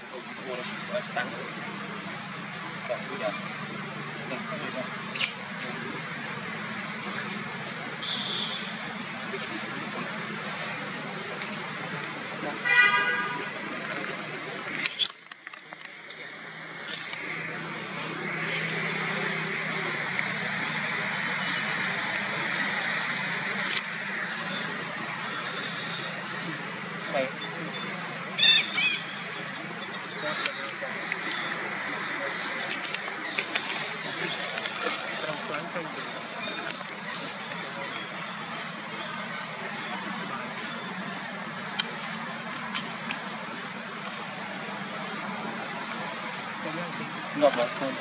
Chúng tôi cũng 点 ngập vào thôi.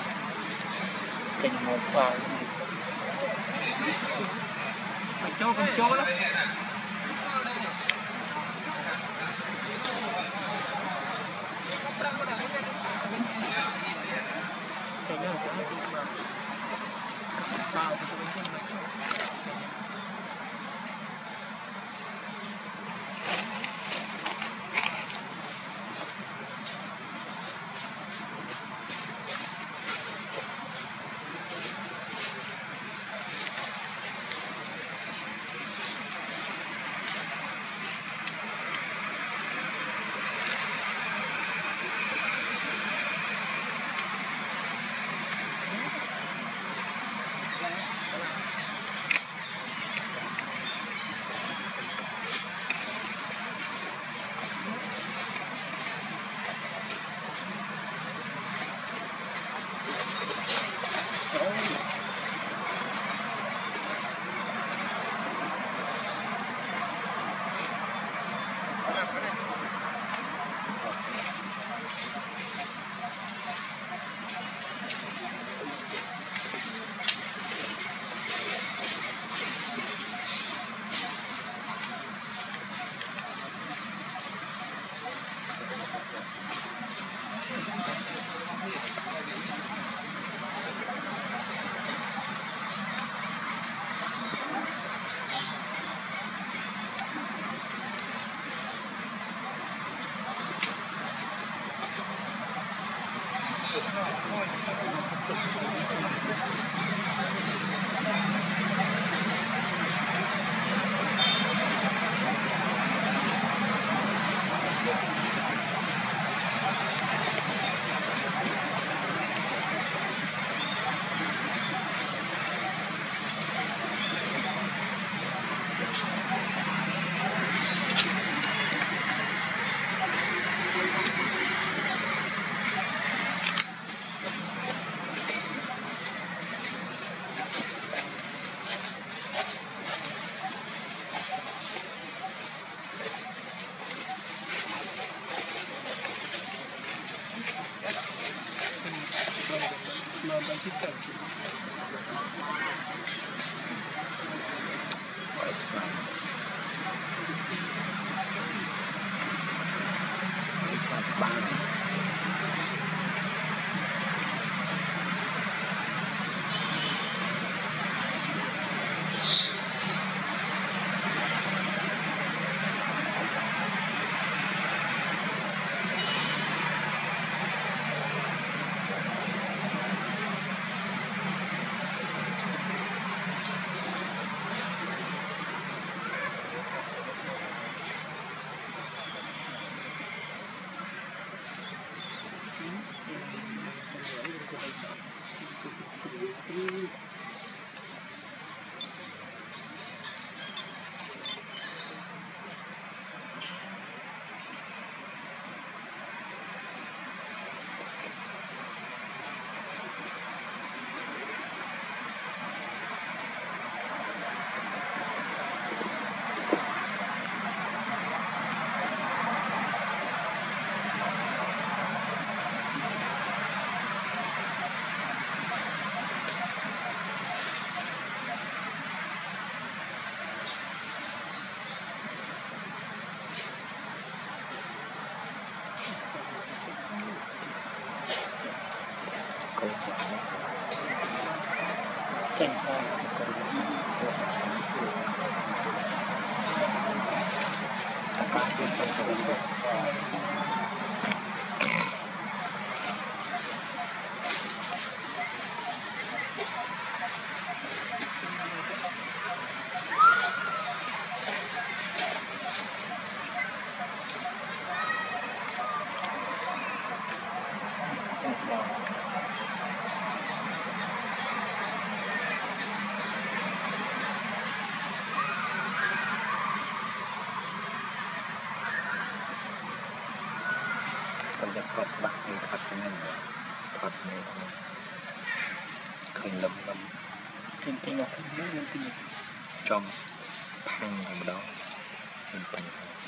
Bakal một mau vào Con chó con chó đó. Thank you. Thank you. ទៅទៅ អត់មានឃើញលឹមលឹមទិញទិញដល់ខ្លួនខ្ញុំទិញចំផាំងតែម្ដងទិញពេញហើយ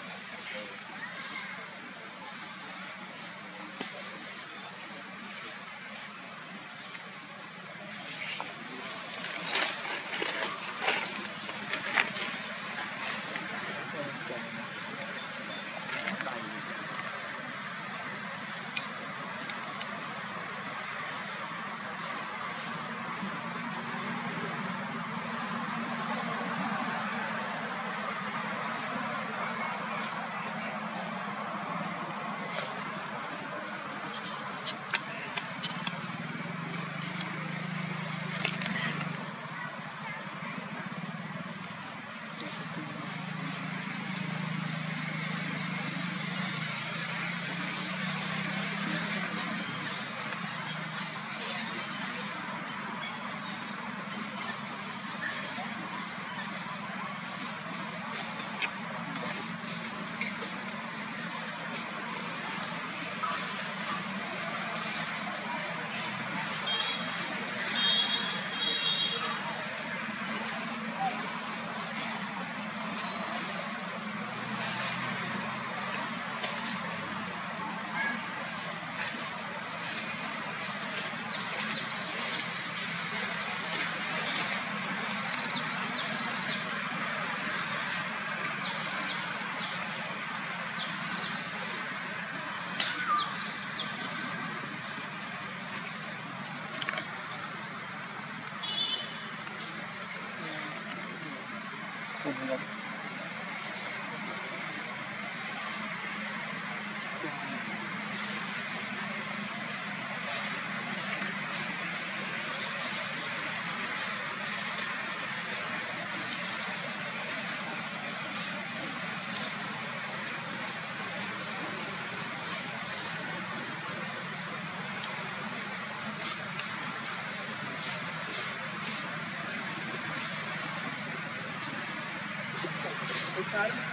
គា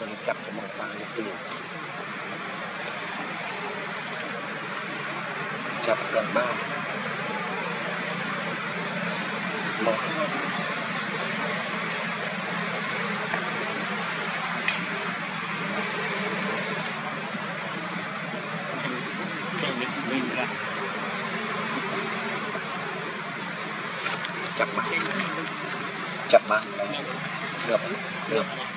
ទៅចាប់ចំមកបានទីចាប់កាន់បានមក ចេញវិញរ៉ា ចាប់បានចាប់បានលឿបលឿប